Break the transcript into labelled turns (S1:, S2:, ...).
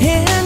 S1: here